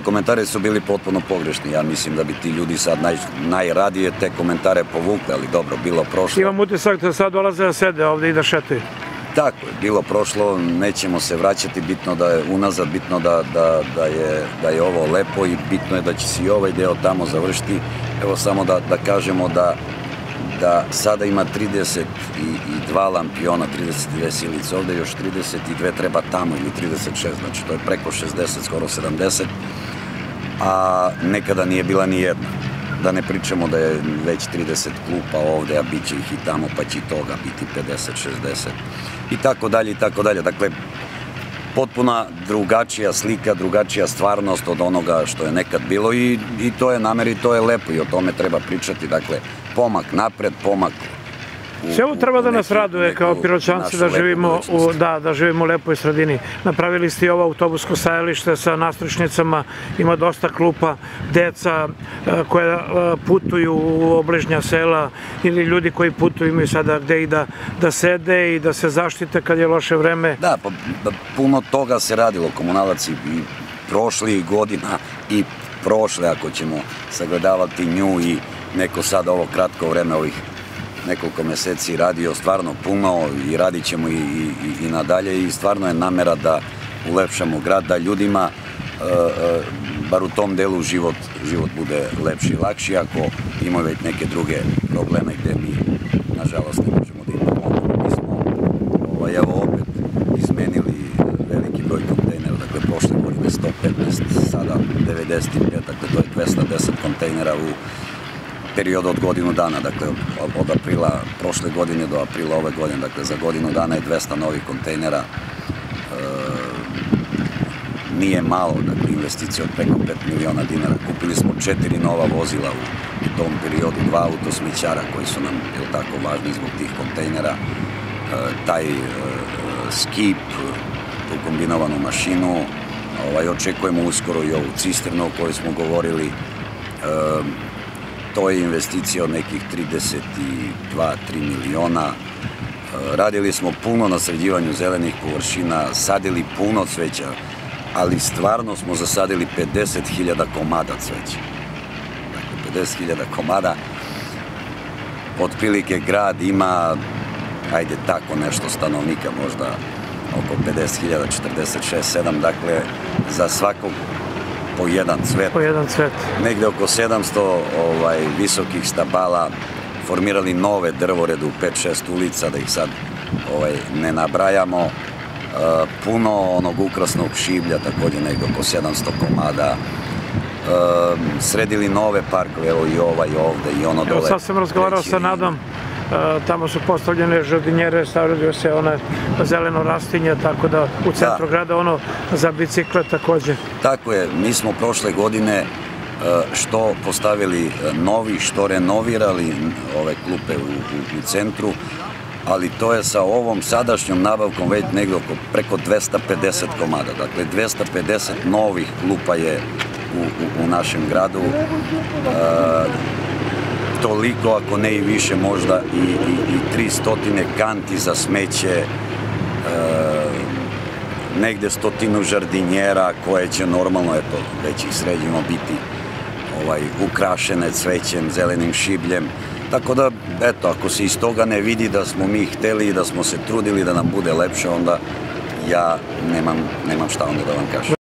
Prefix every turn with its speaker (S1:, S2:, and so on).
S1: Komentari su bili potpuno pogrešni. Ja mislim da bi ti ljudi sad naj, najradije te komentare povukli, ali dobro, bilo prošlo.
S2: Imam utisak da sad dolaze da sede ovde i da šetaju.
S1: Tako je, bilo prošlo, nećemo se vraćati, bitno da je unazad, bitno da, da, da, je, da je ovo lepo i bitno je da će se i ovaj deo tamo završiti. Evo samo da, da kažemo da da sada ima 32 lampiona, 32 silice, ovde još 32 treba tamo ili 36, znači to je preko 60, skoro 70, a nekada nije bila ni jedna. Da ne pričamo da je već 30 klupa ovde, a bit će ih i tamo, pa će i toga biti 50, 60 i tako dalje i tako dalje. Dakle, potpuna drugačija slika, drugačija stvarnost od onoga što je nekad bilo i, i to je namer i to je lepo i o tome treba pričati. Dakle, pomak napred, pomak
S2: Sve ovo treba da nas raduje kao piroćanci da živimo u da da živimo u lepoj sredini. Napravili ste i ovo autobusko stajalište sa nastručnicama, ima dosta klupa, deca e, koja e, putuju u obližnja sela ili ljudi koji putuju imaju sada gde i da, da sede i da se zaštite kad je loše vreme.
S1: Da, pa da, puno toga se radilo, komunalac i prošlih godina i prošle, ako ćemo sagledavati nju i neko sad ovo kratko vreme ovih nekoliko meseci radio stvarno puno i radit ćemo i, i, i nadalje i stvarno je namera da ulepšamo grad, da ljudima e, e, bar u tom delu život, život bude lepši i lakši ako imaju već neke druge probleme gde mi nažalost ne možemo da im pomogu. Mi smo ovaj, evo opet izmenili veliki broj kontejnera, dakle prošle godine 115, sada 95, dakle to je 210 kontejnera u periodu od godinu dana, dakle od aprila prošle godine do aprila ove godine, dakle za godinu dana je 200 novih kontejnera. E, nije malo, dakle investicija od preko 5 miliona dinara. Kupili smo četiri nova vozila u, tom periodu, dva autosmićara koji su nam, je tako, važni zbog tih kontejnera. E, taj e, skip, tu kombinovanu mašinu, ovaj, očekujemo uskoro i ovu cisternu o kojoj smo govorili. To je investicija od nekih 32-3 miliona. E, radili smo puno na sređivanju zelenih površina, sadili puno cveća, ali stvarno smo zasadili 50.000 komada cveća. Dakle, 50.000 komada. Otprilike grad ima, ajde tako nešto stanovnika, možda oko 50.000, 46, 7, dakle za svakog po jedan cvet.
S2: Po jedan cvet.
S1: Negde oko 700 ovaj, visokih stabala, formirali nove drvorede u 5-6 ulica, da ih sad ovaj, ne nabrajamo. E, puno onog ukrasnog šiblja, takođe negde oko 700 komada. E, sredili nove parkove, evo i ovaj ovde i ono dole.
S2: Evo sad sam razgovarao sa Nadom, tamo su postavljene žardinjere, stavljaju se one zeleno rastinje, tako da u centru da. grada ono za bicikle takođe.
S1: Tako je, mi smo prošle godine što postavili novi, što renovirali ove klupe u, u, u centru, ali to je sa ovom sadašnjom nabavkom već negde oko preko 250 komada. Dakle, 250 novih klupa je u, u, u našem gradu. E, toliko, ako ne i više možda, i, i, i tri stotine kanti za smeće, e, negde stotinu žardinjera koje će normalno, eto, već ih sređimo biti ovaj, ukrašene cvećem, zelenim šibljem. Tako da, eto, ako se iz toga ne vidi da smo mi hteli i da smo se trudili da nam bude lepše, onda ja nemam, nemam šta onda da vam kažem.